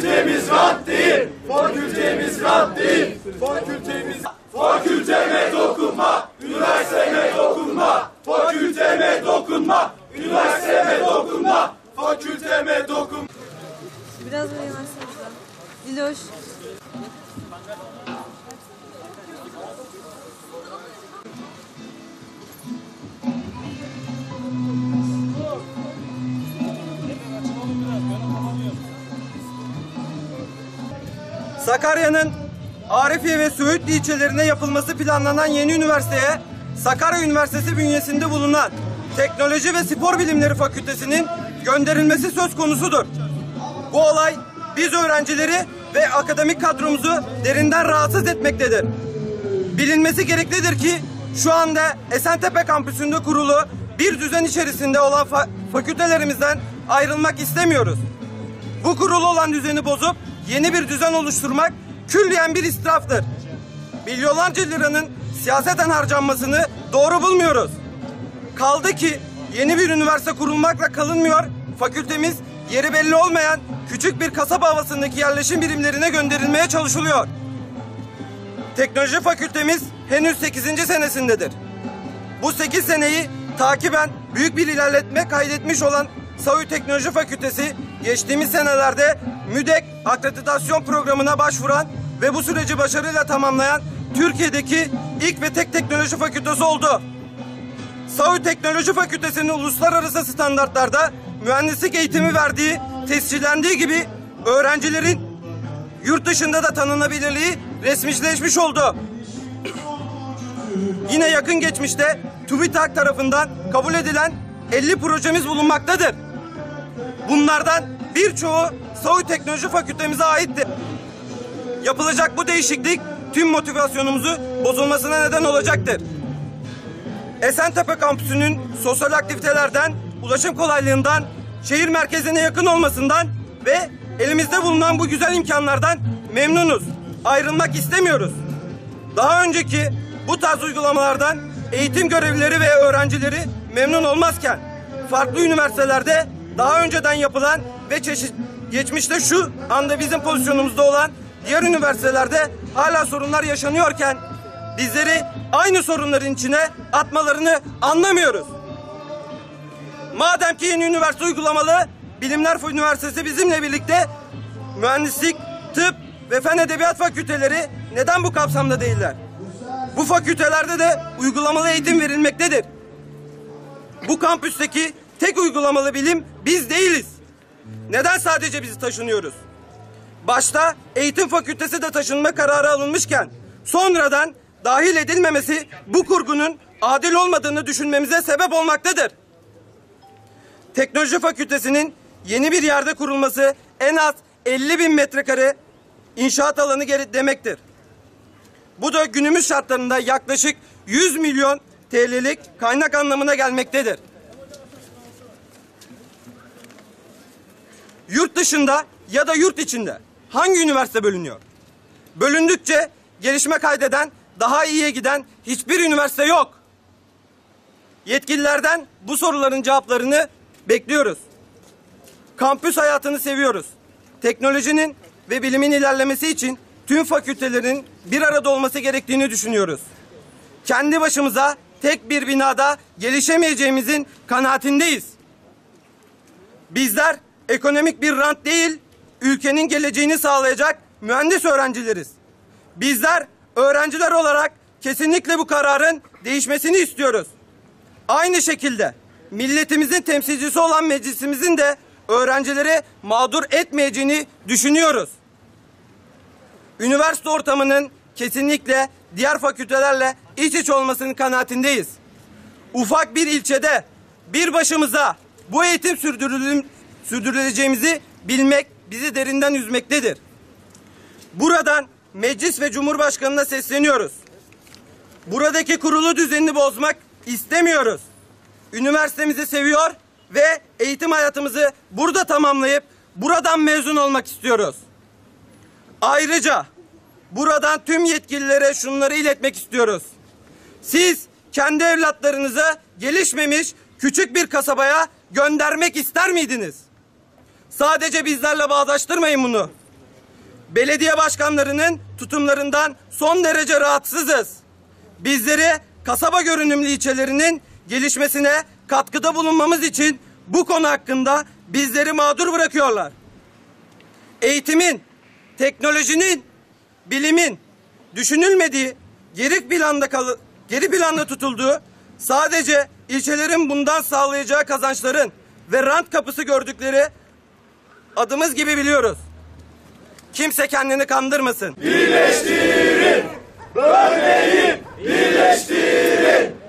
Fakültemiz rant değil, fakültemiz rant değil, fakültemiz... Fakülteme dokunma, üniversiteme dokunma, fakülteme dokunma, üniversiteme dokunma, fakülteme dokunma. Biraz böyle yanaşsanıza. Diloş. Sakarya'nın Arifiye ve Söğütlü ilçelerine yapılması planlanan yeni üniversiteye Sakarya Üniversitesi bünyesinde bulunan Teknoloji ve Spor Bilimleri Fakültesinin gönderilmesi söz konusudur. Bu olay biz öğrencileri ve akademik kadromuzu derinden rahatsız etmektedir. Bilinmesi gereklidir ki şu anda Esentepe kampüsünde kurulu bir düzen içerisinde olan fa- fakültelerimizden ayrılmak istemiyoruz. Bu kurulu olan düzeni bozup yeni bir düzen oluşturmak külliyen bir israftır. Milyonlarca liranın siyaseten harcanmasını doğru bulmuyoruz. Kaldı ki yeni bir üniversite kurulmakla kalınmıyor, fakültemiz yeri belli olmayan küçük bir kasaba havasındaki yerleşim birimlerine gönderilmeye çalışılıyor. Teknoloji fakültemiz henüz 8. senesindedir. Bu 8 seneyi takiben büyük bir ilerletme kaydetmiş olan Savi Teknoloji Fakültesi geçtiğimiz senelerde MÜDEK akreditasyon programına başvuran ve bu süreci başarıyla tamamlayan Türkiye'deki ilk ve tek teknoloji fakültesi oldu. Savi Teknoloji Fakültesi'nin uluslararası standartlarda mühendislik eğitimi verdiği, tescillendiği gibi öğrencilerin yurt dışında da tanınabilirliği resmileşmiş oldu. Yine yakın geçmişte TÜBİTAK tarafından kabul edilen 50 projemiz bulunmaktadır. Bunlardan birçoğu Savi Teknoloji Fakültemize aittir. Yapılacak bu değişiklik tüm motivasyonumuzu bozulmasına neden olacaktır. Esentepe kampüsünün sosyal aktivitelerden, ulaşım kolaylığından, şehir merkezine yakın olmasından ve elimizde bulunan bu güzel imkanlardan memnunuz. Ayrılmak istemiyoruz. Daha önceki bu tarz uygulamalardan eğitim görevlileri ve öğrencileri memnun olmazken farklı üniversitelerde daha önceden yapılan ve çeşit geçmişte şu anda bizim pozisyonumuzda olan diğer üniversitelerde hala sorunlar yaşanıyorken bizleri aynı sorunların içine atmalarını anlamıyoruz. Madem ki yeni üniversite uygulamalı, Bilimler Üniversitesi bizimle birlikte mühendislik, tıp ve fen edebiyat fakülteleri neden bu kapsamda değiller? Bu fakültelerde de uygulamalı eğitim verilmektedir. Bu kampüsteki tek uygulamalı bilim biz değiliz. Neden sadece bizi taşınıyoruz? Başta eğitim fakültesi de taşınma kararı alınmışken sonradan dahil edilmemesi bu kurgunun adil olmadığını düşünmemize sebep olmaktadır. Teknoloji fakültesinin yeni bir yerde kurulması en az 50 bin metrekare inşaat alanı demektir. Bu da günümüz şartlarında yaklaşık 100 milyon TL'lik kaynak anlamına gelmektedir. Yurt dışında ya da yurt içinde hangi üniversite bölünüyor? Bölündükçe gelişme kaydeden, daha iyiye giden hiçbir üniversite yok. Yetkililerden bu soruların cevaplarını bekliyoruz. Kampüs hayatını seviyoruz. Teknolojinin ve bilimin ilerlemesi için tüm fakültelerin bir arada olması gerektiğini düşünüyoruz. Kendi başımıza tek bir binada gelişemeyeceğimizin kanaatindeyiz. Bizler ekonomik bir rant değil, ülkenin geleceğini sağlayacak mühendis öğrencileriz. Bizler öğrenciler olarak kesinlikle bu kararın değişmesini istiyoruz. Aynı şekilde milletimizin temsilcisi olan meclisimizin de öğrencileri mağdur etmeyeceğini düşünüyoruz. Üniversite ortamının kesinlikle diğer fakültelerle iç iç olmasının kanaatindeyiz. Ufak bir ilçede bir başımıza bu eğitim sürdürülüm, sürdürüleceğimizi bilmek bizi derinden üzmektedir. Buradan meclis ve cumhurbaşkanına sesleniyoruz. Buradaki kurulu düzenini bozmak istemiyoruz. Üniversitemizi seviyor ve eğitim hayatımızı burada tamamlayıp buradan mezun olmak istiyoruz. Ayrıca buradan tüm yetkililere şunları iletmek istiyoruz. Siz kendi evlatlarınızı gelişmemiş küçük bir kasabaya göndermek ister miydiniz? Sadece bizlerle bağdaştırmayın bunu. belediye başkanlarının tutumlarından son derece rahatsızız. Bizleri kasaba görünümlü ilçelerinin gelişmesine katkıda bulunmamız için bu konu hakkında bizleri mağdur bırakıyorlar. Eğitimin, teknolojinin, bilimin düşünülmediği, geri planda kalı, geri planda tutulduğu, sadece ilçelerin bundan sağlayacağı kazançların ve rant kapısı gördükleri adımız gibi biliyoruz. Kimse kendini kandırmasın. Birleştirin! Bölmeyin! Birleştirin!